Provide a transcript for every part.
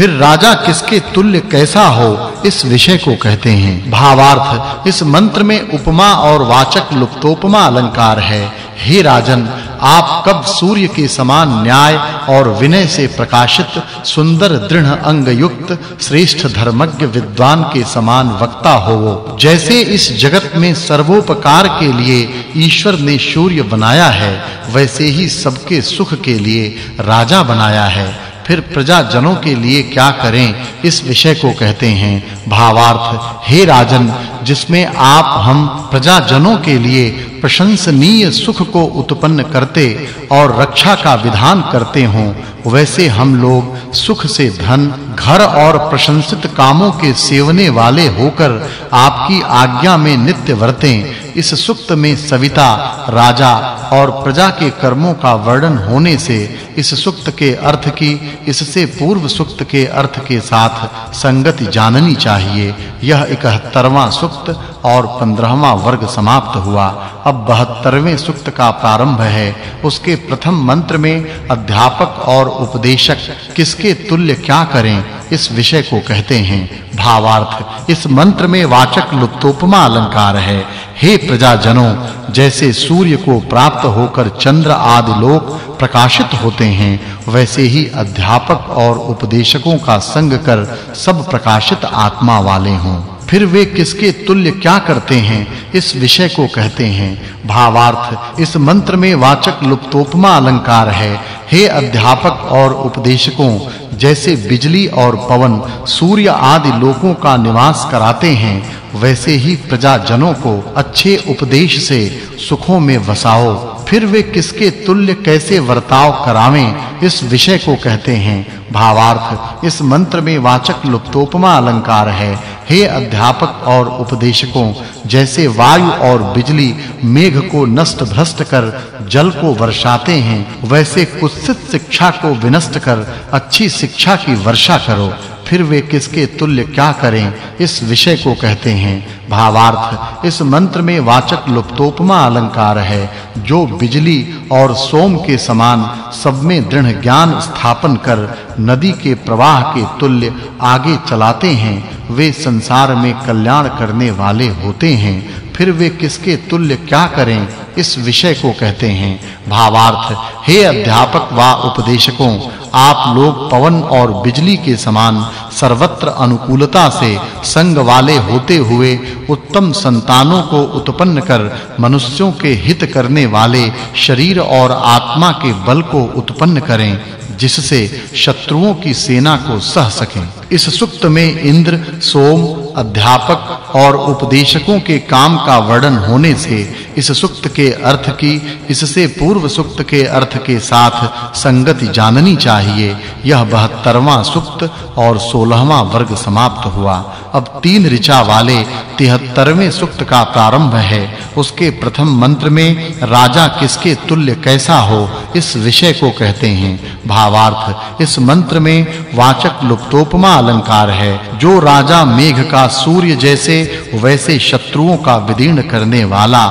फिर राजा किसके तुल्य कैसा हो, इस विषय को कहते हैं। भावार्थ, इस मंत्र में उपमा और वाचक् लुप्तोपमा अलंकार है। हे राजन, आप कब सूर्य के समान न्याय और विनय से प्रकाशित, सुंदर दृढ़ अंग युक्त श्रेष्ठ धर्मज्ञ विद्वान के समान वक्ता हो जैसे इस जगत में सर्वोपकार के लिए ईश्वर ने सूर्य बनाया है, वैसे ही सबके सुख के लिए राजा बनाया है। फिर प्रजा जनों के लिए क्या करें? इस विषय को कहते हैं, भावार्थ, हे राजन, जिसमें आप हम प्रजा जनों के लिए प्रशंसनीय सुख को उत्पन्न करते और रक्षा का विधान करते हों, वैसे हम लोग सुख से धन, घर और प्रशंसित कामों के सेवने वाले होकर आपकी आज्ञा में नित्य वर्तें। इस सुक्त में सविता, राजा और प्रजा के कर्मों का वर्णन होने से इस सुक्त के अर्थ की, इससे पूर्व सुक्त के अर्थ के साथ संगति जाननी चाहिए। यह 71वां सुक्त और 15वां वर्ग समाप्त हुआ। अब 72वें सुक्त का प्रारंभ है। उसके प्रथम मंत्र में अध्यापक और उपदेशक किसके तुल्य क्या करें, इस विषय को कहते हैं। भावार्थ, इस मंत्र में वाचक् लुप्तोपमा अलंकार है। हे प्रजाजनों, जैसे सूर्य को प्राप्त होकर चंद्र आदि लोक प्रकाशित होते हैं, वैसे ही अध्यापक और उपदेशकों का संग कर सब प्रकाशित आत्मा वाले हों। फिर वे किसके तुल्य क्या करते हैं? इस विषय को कहते हैं। भावार्थ, इस मंत्र में वाचक् लुप्तोपमा अलंकार है। हे अध्यापक और उपदेशकों, जैसे बिजली और पवन सूर्य आदि लोकों का निवास कराते हैं, वैसे ही प्रजा जनों को अच्छे उपदेश से सुखों में वसाओ। फिर वे किसके तुल्य कैसे वर्ताव करावें? इस विषय को कहते हैं। भावार्थ, इस मंत्र में वाचक् लुप्तोपमा अलंकार है। हे अध्यापक और उपदेशकों, जैसे वायु और बिजली मेघ को नष्ट भ्रष्ट कर जल को वर्षाते हैं, वैसे कुत्सित शिक्षा को विनष्ट कर अच्छी शिक्षा की वर्षा करो। फिर वे किसके तुल्य क्या करें, इस विषय को कहते हैं। भावार्थ, इस मंत्र में वाचक् लुप्तोपमा अलंकार है, जो बिजली और सोम के समान सब में दृढ़ ज्ञान स्थापन कर नदी के प्रवाह के तुल्य आगे चलाते हैं। वे संसार में कल्याण करने वाले होते हैं, फिर वे किसके तुल्य क्या करें, इस विषय को कहते हैं। भावार्थ, हे अध्यापक व उपदेशकों, आप लोग पवन और बिजली के समान सर्वत्र अनुकूलता से संग वाले होते हुए उत्तम संतानों को उत्पन्न कर मनुष्यों के हित करने वाले शरीर और आत्मा के बल को उत्पन्न करें। जिससे शत्रुओं की सेना को सह सकें। इस सुक्त में इंद्र सोम अध्यापक और उपदेशकों के काम का वर्णन होने से इस सुक्त के अर्थ की, इससे पूर्व सुक्त के अर्थ के साथ संगति जाननी चाहिए। यह 72वां सुक्त और 16वां वर्ग समाप्त हुआ। अब तीन ऋचा वाले 73वें सुक्त का प्रारंभ है। उसके प्रथम मंत्र में, राजा किसके तुल्य कैसा हो, इस विषय को कहते हैं। भावार्थ, इस मंत्र में वाचक् लुप्तोपमा अलंकार है। जो राजा मेघ का सूर्य जैसे वैसे शत्रुओं का विदीर्ण करने वाला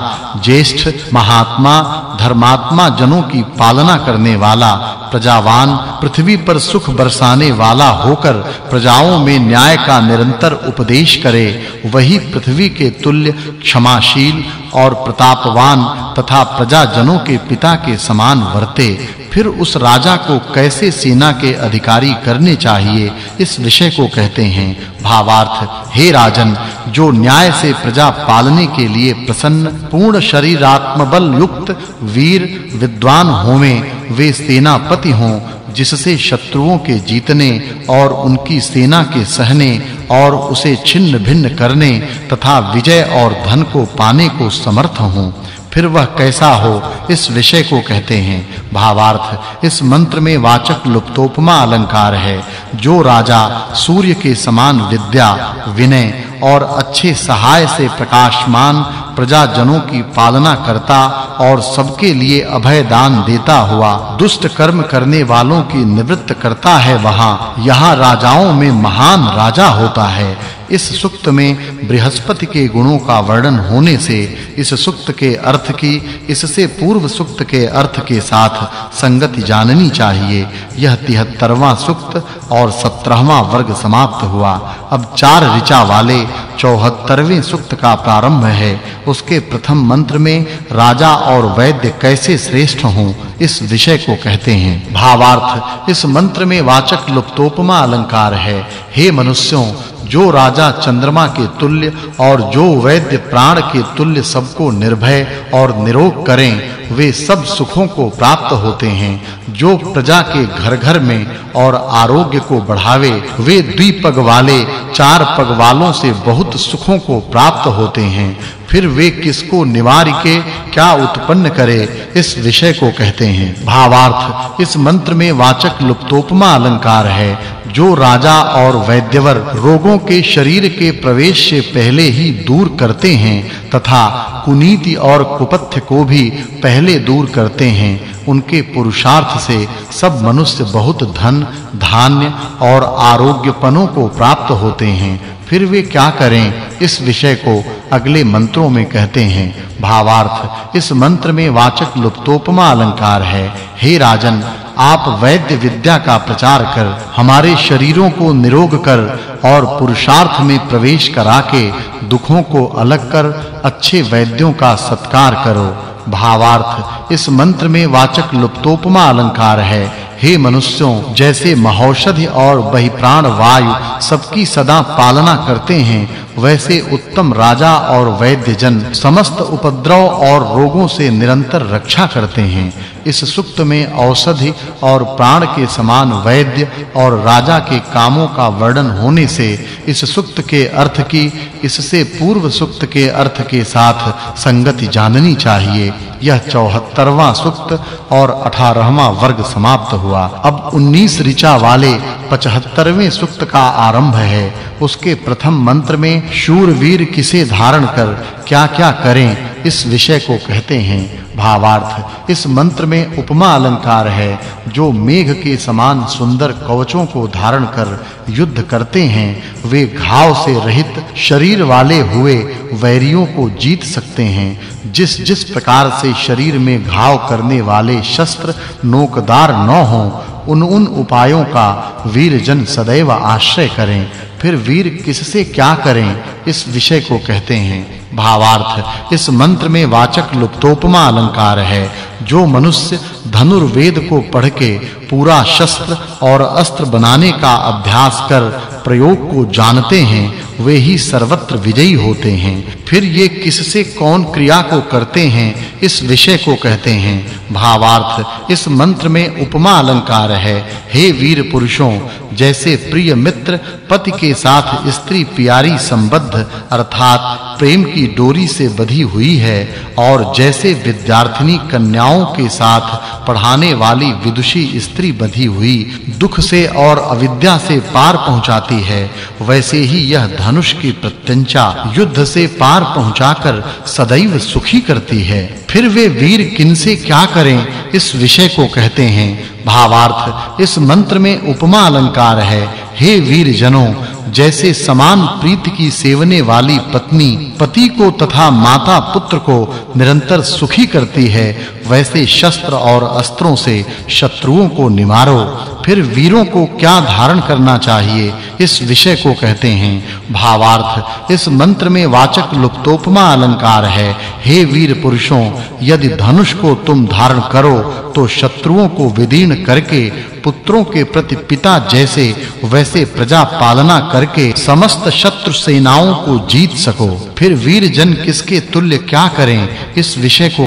ज्येष्ठ महात्मा धर्मात्मा जनों की पालना करने वाला, प्रजावान, पृथ्वी पर सुख बरसाने वाला होकर प्रजाओं में न्याय का निरंतर उपदेश करे, वही पृथ्वी के तुल्य, क्षमाशील और प्रतापवान तथा प्रजाजनों के पिता के समान वर्ते। फिर उस राजा को कैसे सेना के अधिकारी करने चाहिए, इस विषय को कहते हैं, भावार्थ, हे राजन, जो न्याय से प्रजा पालने के लिए प्रसन्न, पूर्ण शरीर बल युक्त वीर विद्वान होवें, वे सेनापति हों, जिससे शत्रुओं के जीतने और उनकी सेना के सहने और उसे छिन्न भिन्न करने तथा विजय और धन को पाने को समर्थ हों। फिर वह कैसा हो, इस विषय को कहते हैं। भावार्थ, इस मंत्र में वाचक् लुप्तोपमा अलंकार है, जो राजा सूर्य के समान विद्या, विनय और अच्छे सहाय से प्रकाशमान प्रजाजनों की पालना करता और सबके लिए अभय दान देता हुआ दुष्ट कर्म करने वालों की निवृत्त करता है वहाँ। यहाँ राजाओं में महान राजा होता है। इस सुक्त में बृहस्पति के गुणों का वर्णन होने से, इस सुक्त के अर्थ की, इससे पूर्व सुक्त के अर्थ के साथ संगति जाननी चाहिए। यह 73वां सुक्त और 17वां वर्ग समाप्त हुआ। अब चार ऋचा वाले 74वें सुक्त का प्रारंभ है। उसके प्रथम मंत्र में, राजा और वैद्य कैसे श्रेष्ठ हों, इस विषय को कहते हैं। भावार्थ, इस मंत्र में वाचक् लुप्तोपमा अलंकार है। हे मनुष्यों जो राजा चंद्रमा के तुल्य और जो वैद्य प्राण के तुल्य सबको निर्भय और निरोग करें वे सब सुखों को प्राप्त होते हैं, जो प्रजा के घर-घर में और आरोग्य को बढ़ावे, वे द्विपग वाले, चार पग वालों से बहुत सुखों को प्राप्त होते हैं। फिर वे किसको निवार के क्या उत्पन्न करे, इस विषय को कहते हैं। भावार्थ, इस मंत्र में वाचक् लुप्तोपमा अलंकार है, जो राजा और वैद्यवर रोगों के शरीर के प्रवेश से पहले ही दूर करते हैं, तथा कुनीति और कुपथ्य को भी पहले दूर करते हैं। उनके पुरुषार्थ से सब मनुष्य बहुत धन, धान्य और आरोग्यपनों को प्राप्त होते हैं। फिर वे क्या करें? इस विषय को अगले मंत्रों में कहते हैं। भावार्थ। इस मंत्र में वाचक् लुप्तोपमा अलंकार है। हे राजन, आप वैद्य विद्या का प्रचार कर, हमारे शरीरों को निरोग कर और पुरुषार्थ में प्रवेश करा के दुखों को अलग कर, अच्छे वैद्यों का सत्कार करो। भावार्थ, इस मंत्र में वाचक् लुप्तोपमा अलंकार है। हे मनुष्यों, जैसे महौषधि और बहिप्राण वायु सबकी सदा पालना करते हैं, वैसे उत्तम राजा और वैद्य जन समस्त उपद्रव और रोगों से निरंतर रक्षा करते हैं। इस सुक्त में औषधि और प्राण के समान वैद्य और राजा के कामों का वर्णन होने से इस सुक्त के अर्थ की, इससे पूर्व सुक्त के अर्थ के साथ संगति जाननी चाहिए। यह 74वां सुक्त और 18वां वर्ग समाप्त हुआ। अब 19 ऋचा वाले 75वें सुक्त का आरंभ है। उसके प्रथम मंत्र में शूरवीर किसे धारण कर, क्या-क्या करें, इस विषय को कहते हैं। भावार्थ, इस मंत्र में उपमा अलंकार है, जो मेघ के समान सुंदर कवचों को धारण कर युद्ध करते हैं, वे घाव से रहित शरीर वाले हुए वैरियों को जीत सकते हैं। जिस जिस प्रकार से शरीर में घाव करने वाले शस्त्र नोकदार न हों उन उन उपायों का वीर जन सदैव आश्रय करें। फिर वीर किससे क्या करें? इस विषय को कहते हैं भावार्थ। इस मंत्र में वाचक् लुप्तोपमा अलंकार है। जो मनुष्य धनुर्वेद को पढ़ के पूरा शस्त्र और अस्त्र बनाने का अभ्यास कर प्रयोग को जानते हैं, वे ही सर्वत्र विजयी होते हैं। फिर ये किससे कौन क्रिया को करते हैं? इस विषय को कहते हैं, भावार्थ, इस मंत्र में उपमा अलंकार है। हे वीर पुरुषों, जैसे प्रिय मित्र, पति के साथ स्त्री प्यारी संबद्ध, अर्थात प्रेम की डोरी से बंधी हुई है, और जैसे विद्यार्थिनी कन्याओं के साथ पढ़ाने वाली विदुषी स्त्री बंधी हुई, दुख से और अविद्या से पार पहुंचाती है, वैसे ही यह धनुष की प्रत्यंचा, युद्ध से पार पहुंचाकर सदैव सुखी करती है। फिर वे वीर किनसे क्या करें? इस विषय को कहते हैं। भावार्थ, इस मंत्र में उपमा अलंकार है। हे वीर जनों जैसे समान प्रीति की सेवने वाली पत्नी पति को तथा माता पुत्र को निरंतर सुखी करती है, वैसे शस्त्र और अस्त्रों से शत्रुओं को निमारो फिर वीरों को क्या धारण करना चाहिए? इस विषय को कहते हैं, भावार्थ। इस मंत्र में वाचक् लुप्तोपमा अलंकार है। हे वीर पुरुषों, यदि धनुष को तुम धारण करो तो शत्रुओं को विदीर्ण करके पुत्रों के प्रति पिता जैसे, वैसे प्रजा पालना करके समस्त शत्रु सेनाओं को जीत सको। फिर वीर जन किसके तुल्य क्या करें? इस विषय को